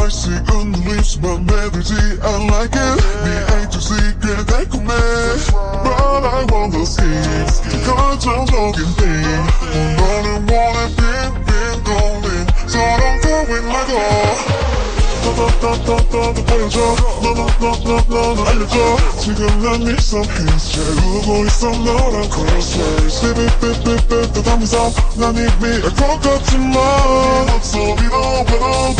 식은 lips 맘에 들지 I like it 네 A to Z 꽤 달콤해 But I wanna see 결정적인 thing 너는 원해 빙빙 돌린 서로 going like a 떠떠떠떠떠 보여줘 너너너너너 알려줘 지금 난네 something's 채우고 있어 너랑 crosswords 삐삐삐삐삐 담성 난 이미 알 것 같지만 목소리로 변호도 싶은데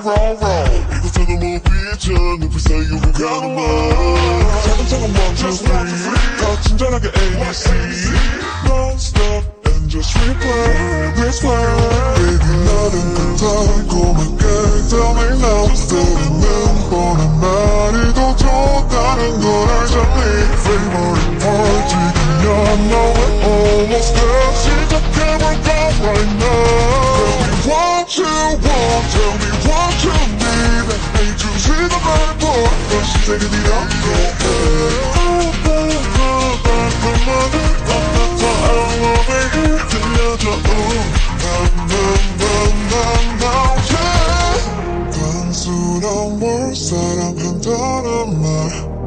roll roll roll 이곳저곳 못 비춰 눈빛 사이 오고 가는 말 차근 차근 멈춰 더 친절하게 ABC Don't stop and just replay way Baby 나는 그 달콤하게 Tell me now 때리는 뻔한 말이 더 좋다는 걸 알잖니 Favorite part 지금이야 너의 almost there 시작해볼까 right now Tell me what you want Tell me 사랑한다는 말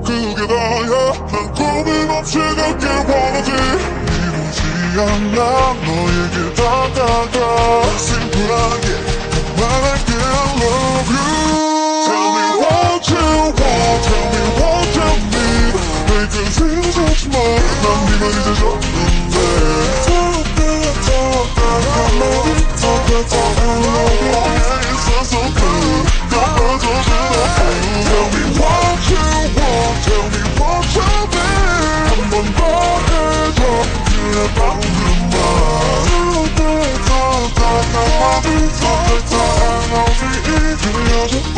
그게 다야 난 고민 없이 내게 원하지 이루지 않. 난 네가 이제 졌는데 Tell me what you want, tell me what you need 한번 더 해줘, 그래 방금 말 Do, do, do, do, 나 마음이 더 뱉어, 안 오지 이 들려줘